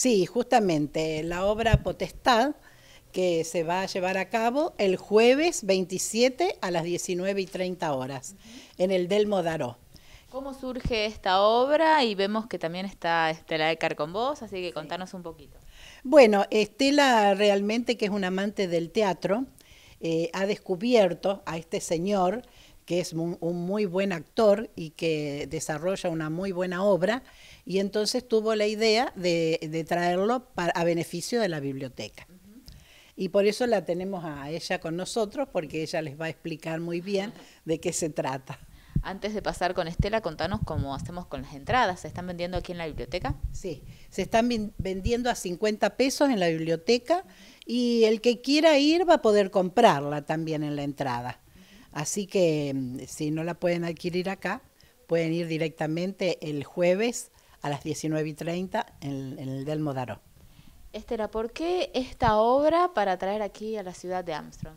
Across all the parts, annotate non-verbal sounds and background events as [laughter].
Sí, justamente la obra Potestad que se va a llevar a cabo el jueves 27 a las 19 y 30 horas en el Delmo Daró. ¿Cómo surge esta obra? Y vemos que también está Estela Ecar con vos, así que contanos un poquito. Bueno, Estela realmente que es un amante del teatro, eh, ha descubierto a este señor que es un, muy buen actor y que desarrolla una muy buena obra, y entonces tuvo la idea de, traerlo a beneficio de la biblioteca. Y por eso la tenemos a ella con nosotros, porque ella les va a explicar muy bien de qué se trata. Antes de pasar con Estela, contanos cómo hacemos con las entradas. ¿Se están vendiendo aquí en la biblioteca? Sí, se están vendiendo a 50 pesos en la biblioteca y el que quiera ir va a poder comprarla también en la entrada. Así que mm, si no la pueden adquirir acá, pueden ir directamente el jueves a las 19 y 30 en, el del Modaro. Estela, ¿por qué esta obra para traer aquí a la ciudad de Armstrong?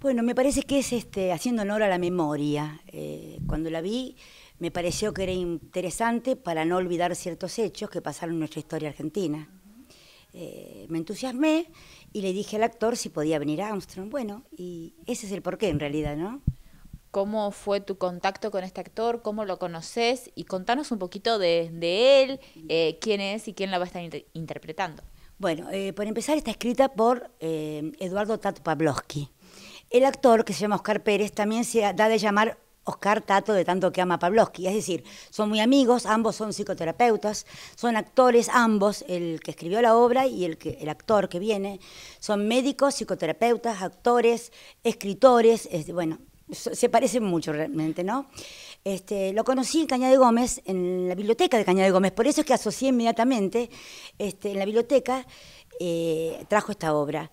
Bueno, me parece que es este, haciendo honor a la memoria. Eh, cuando la vi, me pareció que era interesante para no olvidar ciertos hechos que pasaron en nuestra historia argentina. Eh, me entusiasmé y le dije al actor si podía venir a Armstrong. Bueno, y ese es el porqué en realidad, ¿no? ¿Cómo fue tu contacto con este actor? ¿Cómo lo conoces? Y contanos un poquito de, él, eh, quién es y quién la va a estar interpretando. Bueno, por empezar está escrita por Eduardo Tato Pavlovsky. El actor, que se llama Oscar Pérez, también se da de llamar Oscar Tato de tanto que ama a Pavlovsky. Es decir, son muy amigos, ambos son psicoterapeutas, son actores, ambos, el que escribió la obra y el, que, el actor que viene, son médicos, psicoterapeutas, actores, escritores, bueno, se parecen mucho realmente, ¿no? Este, lo conocí en Caña de Gómez, en la biblioteca de Caña de Gómez, por eso es que asocié inmediatamente, este, en la biblioteca eh, trajo esta obra.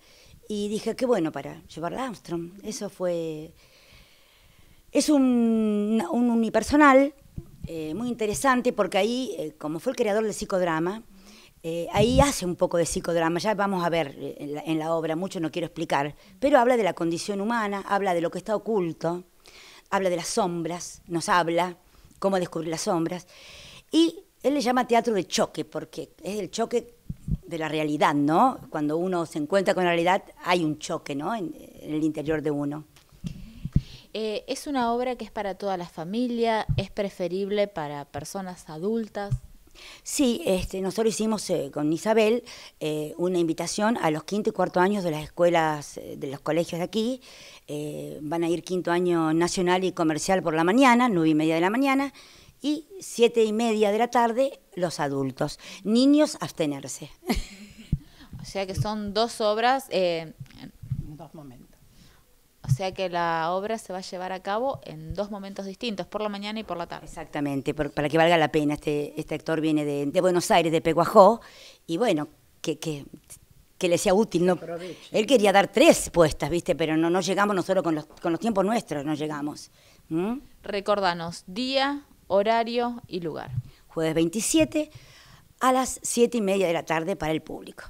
Y dije, qué bueno para llevarla a Armstrong. Eso fue... Es un, unipersonal eh, muy interesante porque ahí, eh, como fue el creador del psicodrama, eh, ahí hace un poco de psicodrama, ya vamos a ver en la, obra, mucho no quiero explicar, pero habla de la condición humana, habla de lo que está oculto, habla de las sombras, nos habla cómo descubrir las sombras, y él le llama teatro de choque, porque es el choque de la realidad, ¿no? Cuando uno se encuentra con la realidad hay un choque, ¿no? En, el interior de uno. Eh, es una obra que es para toda la familia, es preferible para personas adultas. Sí, este, nosotros hicimos eh, con Isabel eh, una invitación a los quinto y cuarto años de las escuelas, de los colegios de aquí. van a ir quinto año nacional y comercial por la mañana, nueve y media de la mañana, y siete y media de la tarde los adultos. Niños, abstenerse. [laughs] O sea que son dos obras. Eh, dos momentos. O sea que la obra se va a llevar a cabo en dos momentos distintos, por la mañana y por la tarde. Exactamente, para que valga la pena. Este, este actor viene de, Buenos Aires, de Peguajó, y bueno, que, que, le sea útil. ¿no? Él quería dar tres puestas, ¿viste? Pero no, no llegamos nosotros con los, con los tiempos nuestros, no llegamos. ¿Mm? Recordanos, día, horario y lugar. Jueves 27 a las 7 y media de la tarde para el público.